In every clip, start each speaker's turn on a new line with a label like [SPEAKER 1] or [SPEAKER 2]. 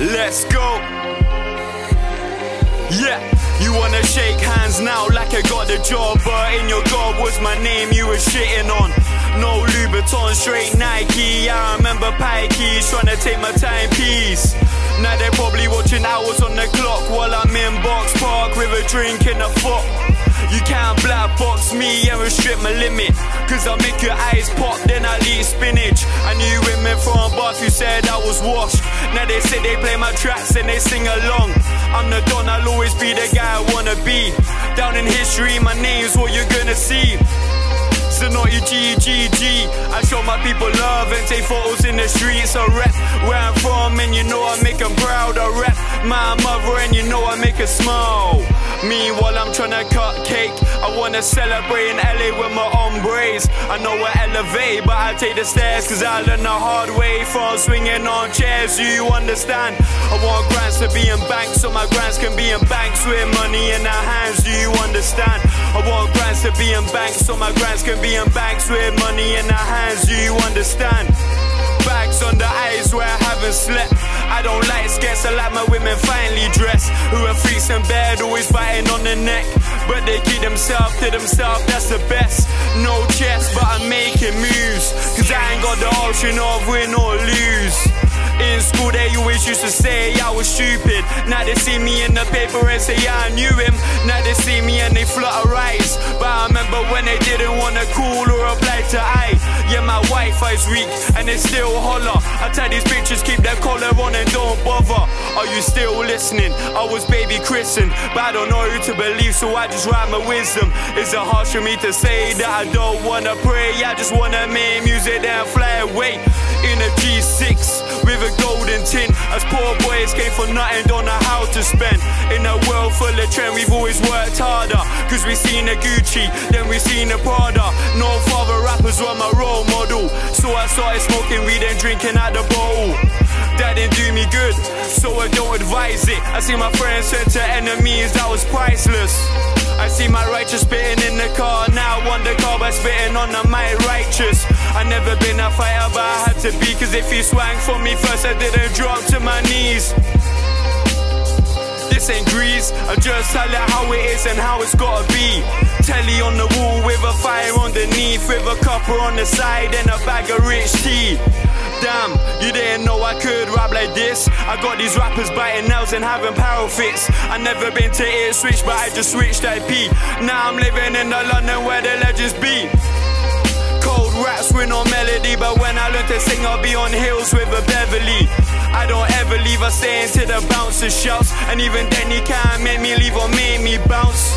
[SPEAKER 1] Let's go. Yeah, you wanna shake hands now like I got the job, but in your gob was my name you were shitting on. No Louboutin, straight Nike. I remember Pikey's trying to take my timepiece. Now they're probably watching hours on the clock while I'm in Boxpark with a drink in a foot. You can't black box me and restrict my limit. Cause I'll make your eyes pop, then I'll eat spinach. I knew women from Bath who said I was washed. Now they say they play my tracks and they sing along. I'm the don, I'll always be the guy I wanna be. Down in history, my name's what you're gonna see. Zanotti G, G, G. I show my people love and take photos in the streets. I rap where I'm from and you know I make them proud. I rap my mother and you know I make her smile. Meanwhile, I'm tryna cut cake. I wanna celebrate in LA with my hombres. I know I elevate, but I take the stairs cause I learned the hard way from swinging on chairs. You understand? I want grants to be in banks so my grants can be in banks with money in our hands. Do you understand? I want grants to be in banks so my grants can be in banks with money in our hands. Do you understand? Bags on the eyes where I haven't slept. I don't like skets, I like my women finely dressed. Who are freaks in bed, always biting on the neck. But they keep themselves to themselves, that's the best. No chest, but I'm making moves. Cause I ain't got the option of win or lose. In school, they always used to say I was stupid. Now they see me in the paper and say, yeah, I knew him. Now they see me and they flutter eyes. But I remember when they didn't wanna call or apply to I. Yeah, my Wi Fi's weak and they still holler. I tell these bitches, keep their collar on and don't bother. Are you still listening? I was baby christened, but I don't know who to believe, so I just write my wisdom. Is it harsh for me to say that I don't wanna pray? I just wanna make music and fly away in a G6 with a golden tin. As poor boys came for nothing, don't know how to spend. In a world full of trend, we've always worked harder. Cause we seen the Gucci, then we seen the Prada. No father rappers were my role model. So I started smoking weed and drinking at the bowl. That didn't do me good, so I don't advise it. I see my friends turn to enemies, that was priceless. I see my righteous spitting in the car, now I wonder car by spitting on the mic righteous. Fighter, but I had to be, cause if you swang for me first, I didn't drop to my knees. This ain't grease, I just tell it how it is and how it's gotta be. Telly on the wall with a fire underneath, with a copper on the side and a bag of rich tea. Damn, you didn't know I could rap like this. I got these rappers biting nails and having power fits. I never been to it switch, but I just switched IP. Now I'm living in the London where the legends be. Cold raps with no melody, but when I learn to sing, I'll be on hills with a Beverly. I don't ever leave, I stay into the bouncer shouts. And even then, he can't make me leave or make me bounce.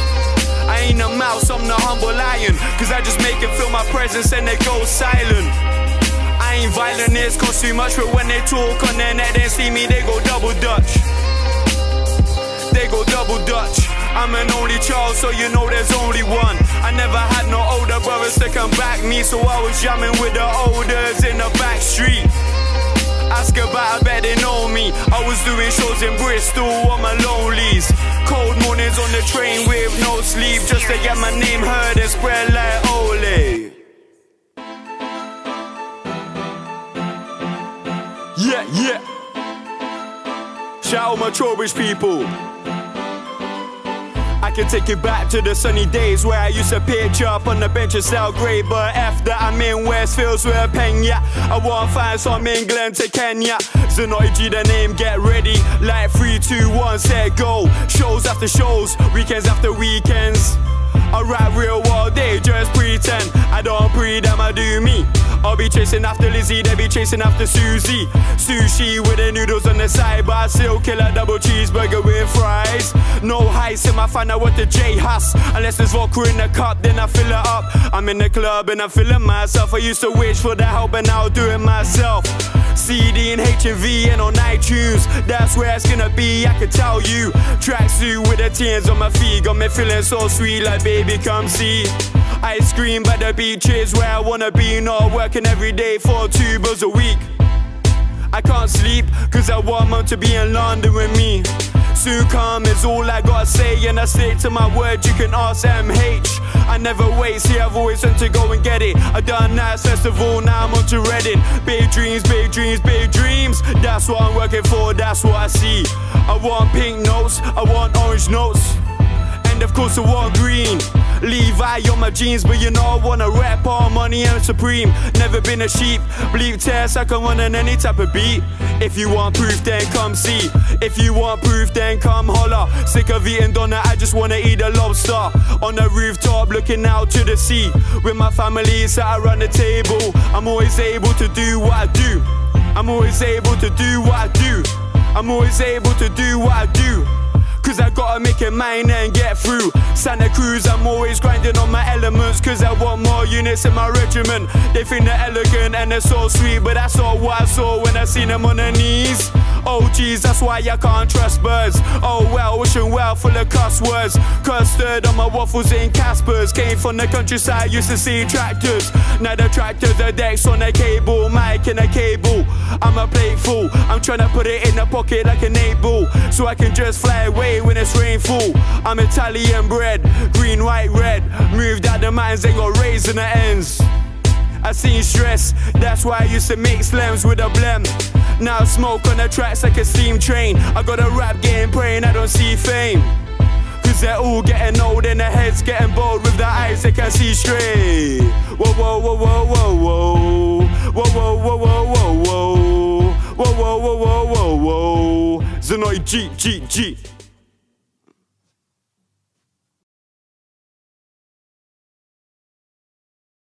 [SPEAKER 1] I ain't a mouse, I'm the humble lion. Cause I just make it feel my presence and they go silent. I ain't violent, it's cost too much, but when they talk on their net, they see me, they go double dutch. I'm an only child, so you know there's only one. I never had no older brothers to come back me, so I was jamming with the olders in the back street. Ask about, I bet they know me. I was doing shows in Bristol on my lonelies. Cold mornings on the train with no sleep, just to get my name heard and spread like Ole. Yeah, yeah. Shout out my Trowbridge people. I can take you back to the sunny days where I used to pitch up on the bench and sell grey. But after I'm in Westfields with a pen, yeah, I want find some England to Kenya. Zanotti G the name, get ready. Like 3, 2, 1, set, go. Shows after shows, weekends after weekends. I rap real world, they just pretend. I don't pre them, I do me. I'll be chasing after Lizzie, they be chasing after Susie. Sushi with the noodles on the side, I still kill a double cheeseburger with fries. No heights in my fan, I want the J Hus. Unless there's vodka in the cup, then I fill it up. I'm in the club and I'm feeling myself. I used to wish for the help, and now I'll do it myself. CD and HMV and on iTunes, that's where it's gonna be, I can tell you. Tracksuit with the tears on my feet, got me feeling so sweet, like baby, come see. Ice cream by the beaches where I wanna be, not working every day for two bills a week. I can't sleep, cause I want mom to be in London with me. soon come is all I gotta say, and I stick to my word. You can ask MH. I never wait, see, I've always wanted to go and get it. I done Nights Festival, now I'm on to Reading. Big dreams, big dreams, big dreams. That's what I'm working for, that's what I see. I want pink notes, I want orange notes. And of course, I want green. Levi on my jeans, but you know I wanna rap on money and supreme. Never been a sheep, bleep test, I can run on any type of beat. If you want proof, then come see. If you want proof, then come holler. Sick of eating donut, I just wanna eat a lobster. On the rooftop, looking out to the sea. With my family, sat around the table. I'm always able to do what I do. I'm always able to do what I do. I'm always able to do what I do. Cause I gotta make it mine and get through. Santa Cruz, I'm always grinding on my elements. Cause I want more units in my regiment. They think they're elegant and they're so sweet, but that's all what I saw when I seen them on their knees. Oh geez, that's why I can't trust birds. Oh well, wishing well full of cuss words. Custard on my waffles in Kaspa's. Came from the countryside, used to see tractors. Now the tractors, the decks on a cable, mic in a cable. I'm a playful, I'm trying to put it in a pocket like an eight ball. So I can just fly away when it's rainfall. I'm Italian bred, green, white, red. Moved out the mines, ain't got rays in the ends. I seen stress, that's why I used to make slams with a blem. Now smoke on the tracks like a steam train. I got a rap game praying I don't see fame. Cause they're all getting old and their heads getting bold with their eyes they can see straight. Whoa, whoa, whoa, whoa, whoa, whoa. Whoa, whoa, whoa, whoa, whoa, whoa. Whoa, whoa, whoa, whoa, whoa, whoa. Zanotti G, G, G.